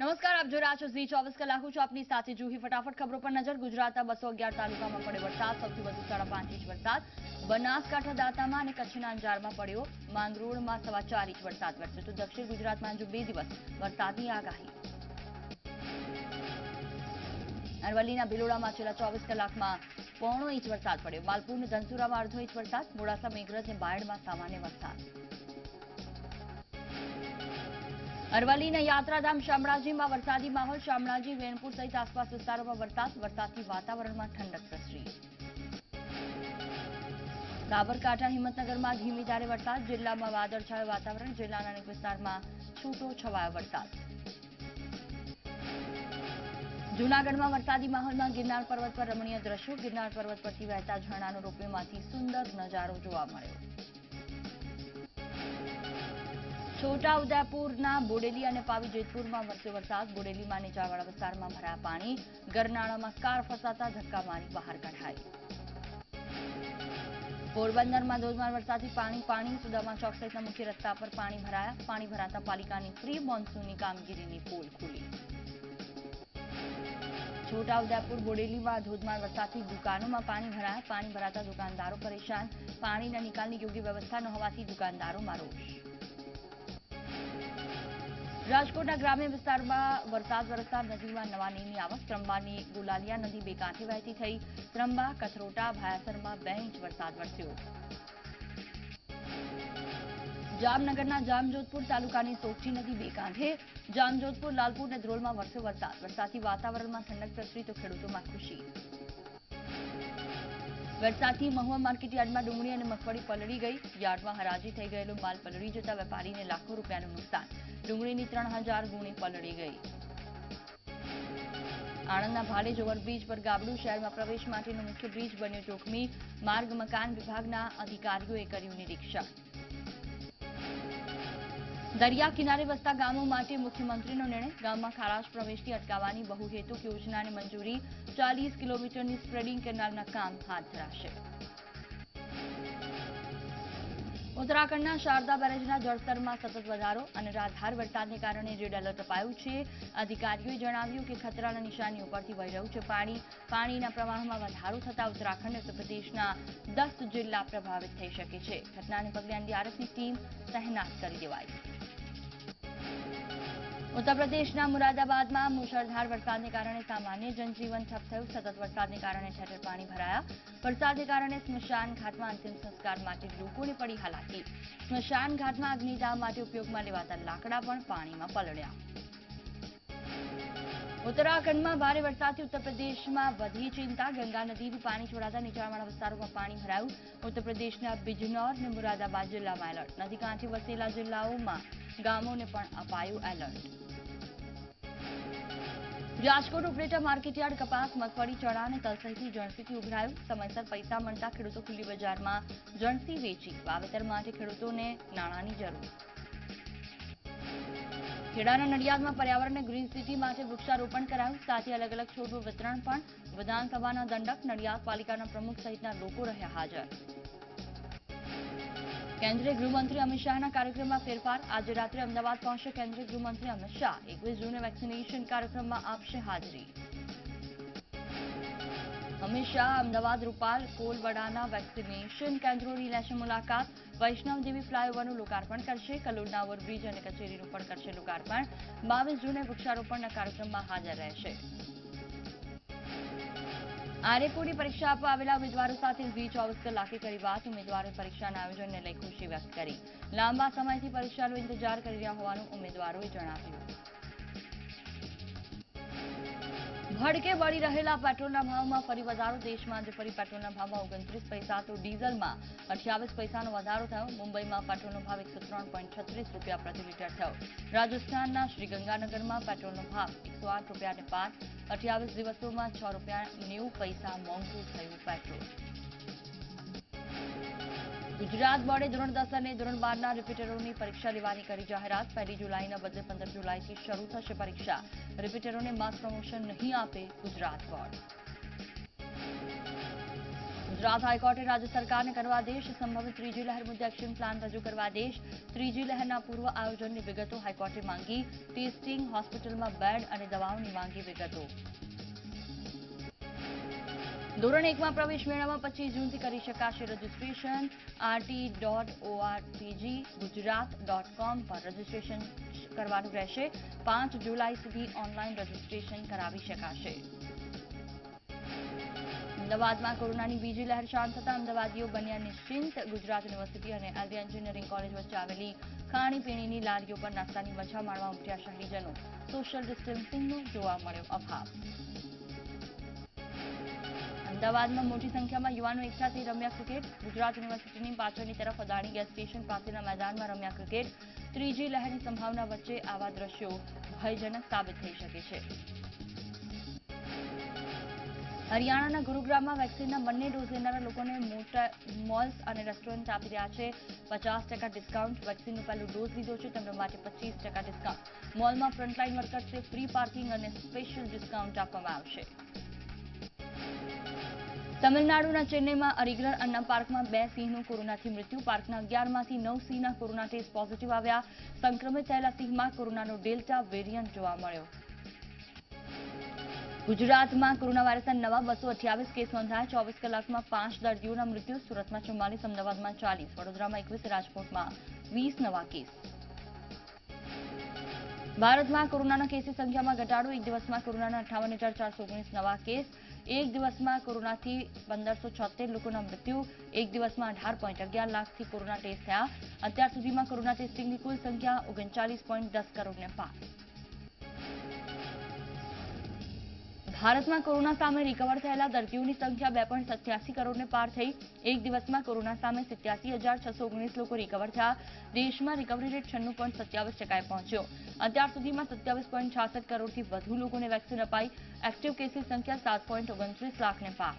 નમસ્કાર, આપ જોઈ રહ્યા છો ઝી ચોવીસ કલાક. છું આપની સાથે જુહી. ફટાફટ ખબરો પર નજર. ગુજરાતના બસો અગિયાર તાલુકામાં પડ્યો વરસાદ. સૌથી વધુ સાડા પાંચ ઇંચ વરસાદ. બનાસકાંઠા દાંતામાં અને કચ્છના અંજારમાં પડ્યો માંગરોળમાં સવા ચાર ઇંચ વરસાદ વરસ્યો તો દક્ષિણ ગુજરાતમાં હજુ બે દિવસ વરસાદની આગાહી. અરવલ્લીના ભિલોડામાં છેલ્લા ચોવીસ કલાકમાં પોણો ઇંચ વરસાદ પડ્યો. માલપુર ધનસુરામાં અડધો ઇંચ વરસાદ. મોડાસા મેઘરજ અને બાયડમાં સામાન્ય વરસાદ. અરવલ્લીના યાત્રાધામ શામળાજીમાં વરસાદી માહોલ. શામળાજી વેણપુર સહિત આસપાસ વિસ્તારોમાં વરસાદ. વરસાદથી વાતાવરણમાં ઠંડક પ્રસરી. સાબરકાંઠા, હિંમતનગરમાં ધીમી ધારે વરસાદ. જિલ્લામાં વાદળછાયું વાતાવરણ. જિલ્લાના અનેક વિસ્તારમાં છૂટો છવાયો વરસાદ. જૂનાગઢમાં વરસાદી માહોલમાં ગિરનાર પર્વત પર રમણીય દ્રશ્યો. ગિરનાર પર્વત પરથી વહેતા ઝરણાનો રોપવેમાંથી સુંદર નજારો જોવા મળ્યો. છોટા ઉદેપુરના બોડેલી અને પાવી જેતપુરમાં વરસ્યો વરસાદ. બોડેલીમાં નીચાણવાળા વિસ્તારમાં ભરાયા પાણી. ગરનાળામાં કાર ફસાતા ધક્કા મારી બહાર કઢાઈ. પોરબંદરમાં ધોધમાર વરસાદથી પાણી પાણી. સુદામા ચોક સહિતના મુખ્ય રસ્તા પર પાણી ભરાયા. પાણી ભરાતા પાલિકાની પ્રી મોન્સૂનની કામગીરીની પોલ ખુલી. છોટાઉદેપુર બોડેલીમાં ધોધમાર વરસાદથી દુકાનોમાં પાણી ભરાયા. પાણી ભરાતા દુકાનદારો પરેશાન. પાણીના નિકાલની યોગ્ય વ્યવસ્થા ન હોવાથી દુકાનદારોમાં રોષ. રાજકોટના ગ્રામ્ય વિસ્તારમાં વરસાદ વરસતા નદીમાં નવા નીરની આવક. ત્રંબાની ગુલાલિયા નદી બે કાંઠે વહેતી થઈ. ત્રંબા, કથરોટા, ભાયાસરમાં બે ઇંચ વરસાદ વરસ્યો. જામનગરના જામજોધપુર તાલુકાની સોગઠી નદી બે કાંઠે જામજોધપુર, લાલપુર અને ધ્રોલમાં વરસ્યો વરસાદ. વરસાદથી વાતાવરણમાં ઠંડક પ્રસરી તો ખેડૂતોમાં ખુશી. વરસાદથી મહુવા માર્કેટ યાર્ડમાં ડુંગળી અને મગફળી પલળી ગઈ. યાર્ડમાં હરાજી થઈ ગયેલો માલ પલળી જતા વેપારીને લાખો રૂપિયાનું નુકસાન. ડુંગળીની ત્રણ હજાર ગુણી પલળી ગઈ. આણંદના ભાડેજ ઓવરબ્રિજ પર ગાબડું શહેરમાં પ્રવેશ માટેનું મુખ્ય બ્રિજ બન્યો જોખમી. માર્ગ, મકાન વિભાગના અધિકારીઓએ કર્યું નિરીક્ષણ. દરિયા કિનારે વસતા ગામો માટે મુખ્યમંત્રીનો નિર્ણય. ગામમાં ખારાશ પ્રવેશથી અટકાવવાની બહુહેતુક યોજનાને મંજૂરી. ચાલીસ કિલોમીટરની સ્પ્રેડિંગ કેનાલના કામ હાથ ધરાશે. ઉત્તરાખંડના શારદા બેરેજના જળસ્તરમાં સતત વધારો અને રાધાર વરસાદને કારણે રેડ એલર્ટ અપાયું છે. અધિકારીઓએ જણાવ્યું કે ખતરાના નિશાની ઉપરથી વહી રહ્યું છે પાણી. પાણીના પ્રવાહમાં વધારો થતા ઉત્તરાખંડ અને ઉત્તર પ્રદેશના દસ જિલ્લા પ્રભાવિત થઈ શકે છે. ઘટનાને પગલે એનડીઆરએફની ટીમ તહેનાત કરી દેવાઈ. ઉત્તર પ્રદેશના મુરાદાબાદમાં મુશળધાર વરસાદને કારણે સામાન્ય જનજીવન ઠપ થયું. સતત વરસાદને કારણે ઠેર ઠેર પાણી ભરાયા. વરસાદને કારણે સ્મશાન ઘાટમાં અંતિમ સંસ્કાર માટે લોકોને પડી હાલાકી. સ્મશાન ઘાટમાં અગ્નિદાહ માટે ઉપયોગમાં લેવાતા લાકડા પણ પાણીમાં પલળ્યા. ઉત્તરાખંડમાં ભારે વરસાદથી ઉત્તર વધી ચિંતા. ગંગા નદીનું પાણી છોડાતા નીચાણવાળા વિસ્તારોમાં પાણી ભરાયું. ઉત્તર બિજનૌર અને મુરાદાબાદ જિલ્લામાં એલર્ટ. નદી કાંઠે વસેલા જિલ્લાઓમાં ગામોને પણ અપાયું એલર્ટ. રાજકોટ ઉપલેટા માર્કેટયાર્ડ કપાસ, મગફળી, ચણા અને તલ જણસીથી ઉભરાયું. સમયસર પૈસા મળતા ખેડૂતો ખુલ્લી બજારમાં જણસી વેચી. વાવેતર માટે ખેડૂતોને નાણાંની જરૂર. ખેડાના નડિયાદમાં પર્યાવરણને ગ્રીન સિટી માટે વૃક્ષારોપણ કરાયું. સાથે અલગ અલગ છોડનું વિતરણ પણ વિધાનસભાના દંડક નડિયાદ પાલિકાના પ્રમુખ સહિતના લોકો રહ્યા હાજર. કેન્દ્રીય ગૃહમંત્રી અમિત શાહના કાર્યક્રમમાં ફેરફાર. આજે રાત્રે અમદાવાદ પહોંચશે કેન્દ્રીય ગૃહમંત્રી અમિત શાહ. એકવીસ જૂને વેક્સિનેશન કાર્યક્રમમાં આપશે હાજરી. અમિત શાહ, અમદાવાદ રૂપાલ, કોલવડાના વેક્સિનેશન કેન્દ્રોની લેશે મુલાકાત. વૈષ્ણવદેવી ફ્લાયઓવરનું લોકાર્પણ કરશે. કલોડના ઓવરબ્રિજ અને કચેરીનું પણ કરશે લોકાર્પણ. બાવીસ જૂને વૃક્ષારોપણના કાર્યક્રમમાં હાજર રહેશે. આરેપુરી પરીક્ષા આપવા આવેલા ઉમેદવારો સાથે વી ચોવીસ કલાકે કરી વાત. ઉમેદવારોએ પરીક્ષાના આયોજનને લઈ ખુશી વ્યક્ત કરી. લાંબા સમયથી પરીક્ષાનો ઇંતજાર કરી રહ્યા હોવાનું ઉમેદવારોએ જણાવ્યું. ભડકે વળી રહેલા પેટ્રોલના ભાવમાં ફરી વધારો. દેશમાં આજે ફરી પેટ્રોલના ભાવમાં ઓગણત્રીસ પૈસા તો ડીઝલમાં અઠ્યાવીસ પૈસાનો વધારો થયો. મુંબઈમાં પેટ્રોલનો ભાવ એકસો રૂપિયા પ્રતિ લીટર થયો. રાજસ્થાનના શ્રીગંગાનગરમાં પેટ્રોલનો ભાવ એકસો આઠ રૂપિયા પાંચ અઠ્યાવીસ દિવસોમાં છ રૂપિયા નેવું પૈસા મોંઘું થયું પેટ્રોલ. ગુજરાત બોર્ડે ધોરણ દસ અને ધોરણ બારના રિપીટરોની પરીક્ષા લેવાની કરી જાહેરાત. પહેલી જુલાઈના બદલે પંદર જુલાઈથી શરૂ થશે પરીક્ષા. રિપીટરોને માસ પ્રમોશન નહીં આપે ગુજરાત બોર્ડ ગુજરાત હાઈકોર્ટે રાજ્ય સરકારને કરવા આદેશ સંભવિત ત્રીજી લહેર મુદ્દે એક્શન પ્લાન રજૂ કરવા આદેશ ત્રીજી લહેરના પૂર્વ આયોજનની વિગતો હાઈકોર્ટે માંગી. ટેસ્ટિંગ હોસ્પિટલમાં બેડ અને દવાઓની માંગી વિગતો. ધોરણ એકમાં પ્રવેશ મેળવવા પચીસ જૂનથી કરી શકાશે registration. RT dot ORTG Gujarat dot com પર રજીસ્ટ્રેશન કરવાનું રહેશે. પાંચ જુલાઈ સુધી ઓનલાઈન રજીસ્ટ્રેશન કરાવી શકાશે. અમદાવાદમાં કોરોનાની બીજી લહેર શાંત થતા અમદાવાદીઓ બન્યા નિશ્ચિંત. ગુજરાત યુનિવર્સિટી અને એલવી એન્જિનિયરિંગ કોલેજ વચ્ચે આવેલી ખાણીપીણીની લારીઓ પર નાસ્તાની મજા માણવા ઉમટ્યા શહેરીજનો. સોશિયલ ડિસ્ટન્સિંગનો જોવા મળ્યો અભાવ. અમદાવાદમાં મોટી સંખ્યામાં યુવાનો એકઠા થઈ રમ્યા ક્રિકેટ. ગુજરાત યુનિવર્સિટીની પાછળની તરફ અદાણી ગેસ સ્ટેશન પાસેના મેદાનમાં રમ્યા ક્રિકેટ. ત્રીજી લહેરની સંભાવના વચ્ચે આવા દ્રશ્યો ભયજનક સાબિત થઈ શકે છે. હરિયાણાના ગુરુગ્રામમાં વેક્સિનના બંને ડોઝ લેનારા લોકોને મોટા મોલ્સ અને રેસ્ટોરન્ટ આપી રહ્યા છે. પચાસ ટકા ડિસ્કાઉન્ટ વેક્સિનનો પહેલો ડોઝ લીધો છે. તેમના માટે પચીસ ટકા ડિસ્કાઉન્ટ મોલમાં ફ્રન્ટલાઇન વર્કર્સને ફ્રી પાર્કિંગ અને સ્પેશિયલ ડિસ્કાઉન્ટ આપવામાં આવશે. તમિલનાડુના ચેન્નઈમાં અરિગ્રર અન્ના પાર્કમાં બે સિંહનું કોરોનાથી મૃત્યુ. પાર્કના અગિયારમાંથી નવ સિંહના કોરોના ટેસ્ટ પોઝિટિવ આવ્યા. સંક્રમિત થયેલા સિંહમાં કોરોનાનો ડેલ્ટા વેરિયન્ટ જોવા મળ્યો. ગુજરાતમાં કોરોના વાયરસના નવા બસો અઠ્યાવીસ કેસ નોંધાયા. ચોવીસ કલાકમાં પાંચ દર્દીઓના મૃત્યુ. સુરતમાં ચુમ્માલીસ, અમદાવાદમાં ચાલીસ, વડોદરામાં એકવીસ, રાજકોટમાં વીસ નવા કેસ. ભારતમાં કોરોનાના કેસની સંખ્યામાં ઘટાડો. એક દિવસમાં કોરોનાના અઠાવન હજાર ચારસો ઓગણીસ નવા કેસ. એક દિવસમાં કોરોનાથી પંદરસો છોતેર લોકોના મૃત્યુ, એક દિવસમાં અઢાર પોઈન્ટ અગિયાર લાખથી કોરોના ટેસ્ટ થયા. અત્યાર સુધીમાં કોરોના ટેસ્ટિંગની કુલ સંખ્યા ઓગણચાલીસ પોઈન્ટ દસ કરોડને પાર. ભારતમાં કોરોના સામે રિકવર થયેલા દર્દીઓની સંખ્યા બે પોઈન્ટ સત્યાસી કરોડને પાર થઈ. એક દિવસમાં કોરોના સામે સિત્યાસી હજાર છસો ઓગણીસ લોકો રિકવર થયા. દેશમાં રિકવરી રેટ છન્નું પોઈન્ટ સત્યાવીસ ટકાએ પહોંચ્યો. અત્યાર સુધીમાં સત્યાવીસ પોઈન્ટ છાસઠ કરોડથી વધુ લોકોને વેક્સિન અપાઈ. એક્ટિવ કેસની સંખ્યા સાત પોઈન્ટ ઓગણત્રીસ લાખને પાર.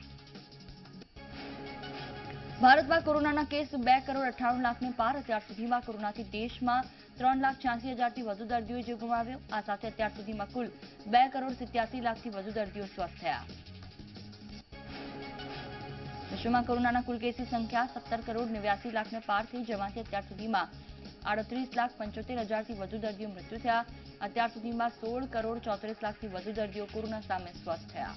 ભારતમાં કોરોનાના કેસ બે કરોડ અઠ્ઠાણું લાખને પાર. અત્યાર સુધીમાં કોરોનાથી દેશમાં ત્રણ લાખ છ્યાસી હજારથી વધુ દર્દીઓએ જીવ ગુમાવ્યો આ સાથે અત્યાર સુધીમાં કુલ બે કરોડ સિત્યાસી લાખથી વધુ દર્દીઓ સ્વસ્થ થયા. વિશ્વમાં કોરોનાના કુલ કેસની સંખ્યા સત્તર કરોડ નેવ્યાસી લાખને પાર થઈ, જેમાંથી અત્યાર સુધીમાં આડત્રીસ લાખ પંચોતેર હજારથી વધુ દર્દીઓ મૃત્યુ થયા. અત્યાર સુધીમાં સોળ કરોડ ચોત્રીસ લાખથી વધુ દર્દીઓ કોરોના સામે સ્વસ્થ થયા.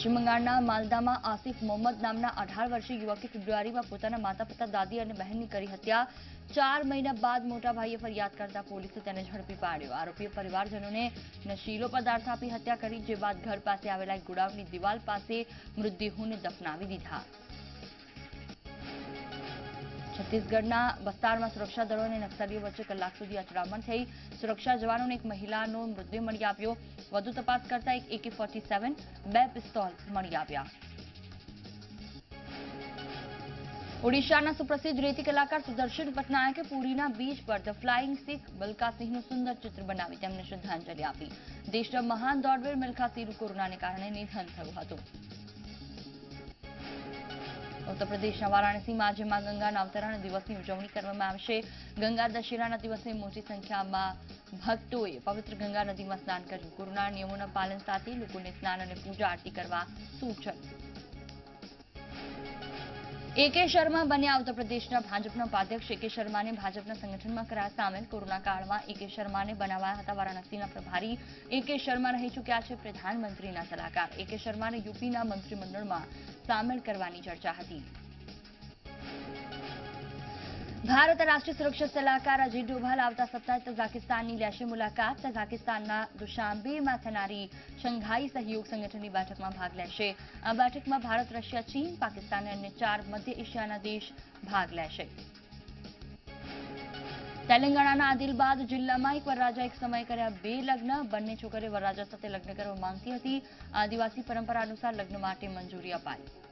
પશ્ચિમ બંગાળના માલદામાં આસિફ મોહમ્મદ નામના અઢાર વર્ષીય યુવકે ફેબ્રુઆરીમાં પોતાના માતા પિતા દાદી અને બહેનની કરી હત્યા. ચાર મહિના બાદ મોટા ભાઈએ ફરિયાદ કરતા પોલીસે તેને ઝડપી પાડ્યો. આરોપીએ પરિવારજનોને નશીલો પદાર્થ આપી હત્યા કરી, જે બાદ ઘર પાસે આવેલા ગુડાવની દિવાલ પાસે મૃતદેહોને દફનાવી દીધા. છત્તીસગઢના બસ્તારમાં સુરક્ષા દળો અને નક્સલીઓ વચ્ચે કલાક સુધી અથડામણ થઈ. સુરક્ષા જવાનોને એક મહિલાનો મૃતદેહ મળી આવ્યો. વધુ તપાસ કરતા એક એકે ફોર્ટી સેવન બે પિસ્તોલ મળી આવ્યા. ઓડિશાના સુપ્રસિદ્ધ રેતી કલાકાર સુદર્શન પટનાયકે પુરીના બીચ પર ધ ફ્લાઇંગ સિખ મિલ્ખાસિંહનું સુંદર ચિત્ર બનાવી તેમને શ્રદ્ધાંજલિ આપી. દેશના મહાન દોડવીર મિલ્ખાસિંહનું કોરોનાને કારણે નિધન થયું હતું. ઉત્તર પ્રદેશના વારાણસીમાં આજે માં ગંગાના અવતરણ દિવસની ઉજવણી કરવામાં આવશે. ગંગા દશેરાના દિવસે મોટી સંખ્યામાં ભક્તોએ પવિત્ર ગંગા નદીમાં સ્નાન કર્યું. કોરોના નિયમોના પાલન સાથે લોકોને સ્નાન અને પૂજા આરતી કરવા સૂચન એકે શર્મા બન્યા ઉત્તર પ્રદેશના ભાજપના ઉપાધ્યક્ષ. એકે શર્માને ભાજપના સંગઠનમાં કરાયા સામેલ. કોરોના કાળમાં એકે શર્માને બનાવાયા હતા વારાણસીના પ્રભારી. એકે શર્મા રહી ચૂક્યા છે પ્રધાનમંત્રીના સલાહકાર. એકે શર્માને યુપીના મંત્રીમંડળમાં સામેલ કરવાની ચર્ચા હતી. ભારત રાષ્ટ્રીય સુરક્ષા સલાહકાર અજીત ડોભાલ આવતા સપ્તાહે તઝાકિસ્તાનની લેશે મુલાકાત તઝાકિસ્તાનના દુશાંબેમાં થનારી શંઘાઈ સહયોગ સંગઠનની બેઠકમાં ભાગ લેશે. આ બેઠકમાં ભારત, રશિયા, ચીન, પાકિસ્તાન અને ચાર મધ્ય એશિયાના દેશ ભાગ લેશે. તેલંગાણાના આદિલબાદ જિલ્લામાં એક વરરાજા એક સમયે કર્યા બે લગ્ન. બંને છોકરીઓ વરરાજા સાથે લગ્ન કરવા માંગતી હતી. આદિવાસી પરંપરા અનુસાર લગ્ન માટે મંજૂરી અપાઈ.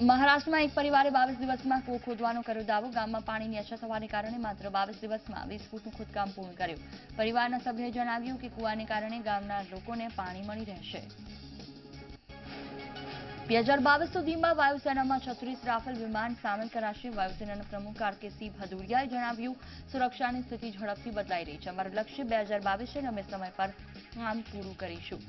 મહારાષ્ટ્રમાં એક પરિવારે બાવીસ દિવસમાં કૂવો ખોદવાનો કર્યો દાવો. ગામમાં પાણીની અછત હોવાને કારણે માત્ર બાવીસ દિવસમાં વીસ ફૂટનું ખોદકામ પૂર્ણ કર્યું. પરિવારના સભ્યોએ જણાવ્યું કે કૂવાને કારણે ગામના લોકોને પાણી મળી રહેશે. બે હજાર બાવીસ સુધીમાં વાયુસેનામાં છત્રીસ રાફેલ વિમાન સામેલ કરાશે. વાયુસેનાના પ્રમુખ આર સિંહ ભદુરિયાએ જણાવ્યું, સુરક્ષાની સ્થિતિ ઝડપથી બદલાઈ રહી છે. અમારું લક્ષ્ય બે હજાર બાવીસ છે અને અમે સમય પર કામ પૂરું કરીશું.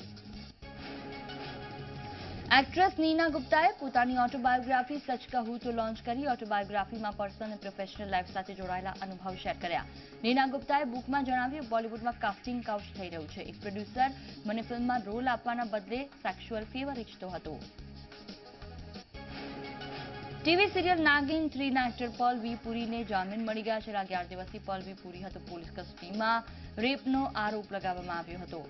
એક્ટ્રેસ નીના ગુપ્તાએ પોતાની ઓટોબાયોગ્રાફી સચ કહું તો લોન્ચ કરી. ઓટોબાયોગ્રાફીમાં પર્સનલ અને પ્રોફેશનલ લાઈફ સાથે જોડાયેલા અનુભવ શેર કર્યા. નીના ગુપ્તાએ બુકમાં જણાવ્યું બોલિવૂડમાં કાસ્ટિંગ કાઉચ થઈ રહ્યું છે. એક પ્રોડ્યુસર મને ફિલ્મમાં રોલ આપવાના બદલે સેક્સ્યુઅલ ફેવર ઇચ્છતો હતો. ટીવી સિરિયલ નાગિન થ્રીના એક્ટર પોલ વી પુરીને જામીન મળી ગયા છેલ્લા અગિયાર દિવસથી પોલ વી પુરી હતો પોલીસ કસ્ટડીમાં. રેપનો આરોપ લગાવવામાં આવ્યો હતો.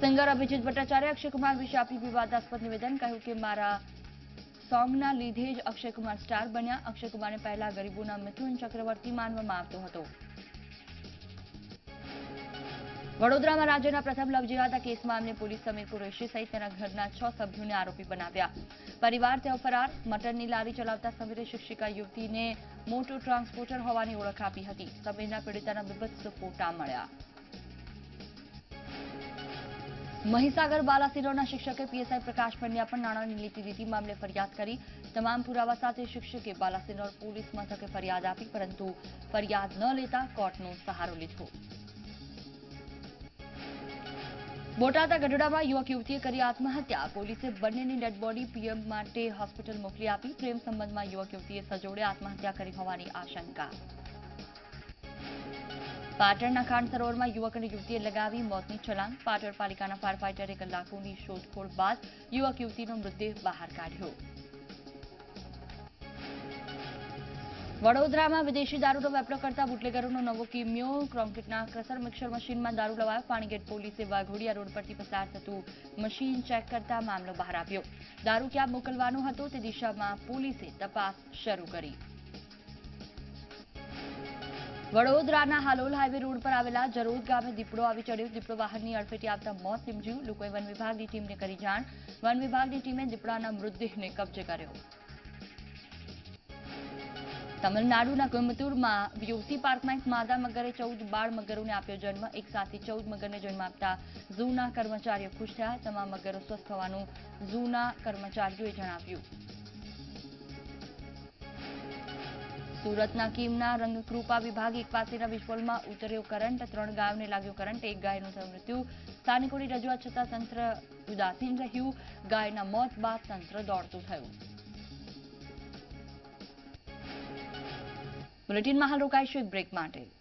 સિંગર અભિજીત ભટ્ટાચાર્ય અક્ષય કુમાર વિશે આપ્યું વિવાદાસ્પદ નિવેદન, કહ્યું કે મારા સોંગના લીધે જ અક્ષય કુમાર સ્ટાર બન્યા. અક્ષય કુમારને પહેલા ગરીબોના મિથુન ચક્રવર્તી માનવામાં આવતો હતો. વડોદરામાં રાજ્યના પ્રથમ લવ કેસમાં એમને પોલીસ સમીર કુરેશી સહિત તેના ઘરના છ સભ્યોને આરોપી બનાવ્યા. પરિવાર તેઓ ફરાર. મટનની લારી ચલાવતા સમીરે શિક્ષિકા યુવતીને મોટો ટ્રાન્સપોર્ટર હોવાની ઓળખ આપી હતી. સમીરના પીડિતાના બીભત્સ ફોટા મળ્યા. મહીસાગર બાલાસિરોના શિક્ષકે પીએસઆઈ પ્રકાશ પંડ્યા પણ નાણાંની લેતી દીધી મામલે ફરિયાદ કરી. તમામ પુરાવા સાથે શિક્ષકે બાલાસિનોર પોલીસ મથકે ફરિયાદ આપી, પરંતુ ફરિયાદ ન લેતા કોર્ટનો સહારો લીધો. બોટાદા ગઢડામાં યુવક યુવતીએ કરી આત્મહત્યા. પોલીસે બંનેની ડેડ બોડી પીએમ માટે હોસ્પિટલ મોકલી આપી. પ્રેમ સંબંધમાં યુવક યુવતીએ સજોડે આત્મહત્યા કરી હોવાની આશંકા. પાટણના ખાંડ સરોવરમાં યુવક અને યુવતીએ લગાવી મોતની છલાંગ. પાટણ પાલિકાના ફાયર ફાઈટરે કલાકોની શોધખોળ બાદ યુવક યુવતીનો મૃતદેહ બહાર કાઢ્યો. વડોદરામાં વિદેશી દારૂનો વેપરો કરતા બુટલેગરોનો નવો કિમિયો ક્રોન્કેટના ક્રસર મિક્સર મશીનમાં દારૂ લવાયો. પાણીગેટ પોલીસે વાઘોડિયા રોડ પરથી પસાર થતું મશીન ચેક કરતા મામલો બહાર આવ્યો. દારૂ ક્યાં મોકલવાનો હતો તે દિશામાં પોલીસે તપાસ શરૂ કરી. વડોદરાના હાલોલ હાઈવે રોડ પર આવેલા જરોદ ગામે દીપડો આવી ચડ્યો. દીપડો વાહનની અડફેટી આવતા મોત નીપજ્યું. લોકોએ વન વિભાગની ટીમને કરી જાણ. વન વિભાગની ટીમે દીપડાના મૃતદેહને કબજે કર્યો. તમિલનાડુના કોઇમ્બતુરમાં યુવતી પાર્કમાં એક માદા મગરે ચૌદ બાળ મગરોને આપ્યો જન્મ. એક સાથે ચૌદ મગરને જન્મ આપતા ઝૂના કર્મચારીઓ ખુશ થયા. તમામ મગરો સ્વસ્થ હોવાનું ઝૂના કર્મચારીઓએ જણાવ્યું. સુરતના કીમના રંગકૃપા વિભાગ એક પાસેના વિસ્ફોટમાં ઉતર્યો કરંટ. ત્રણ ગાયોને લાગ્યો કરંટ. એક ગાયનું થયું મૃત્યુ. સ્થાનિકોની રજૂઆત છતાં તંત્ર ઉદાસીન રહ્યું. ગાયના મોત બાદ તંત્ર દોડતું થયું. બુલેટિનમાં હાલ રોકાઈશું એક બ્રેક માટે.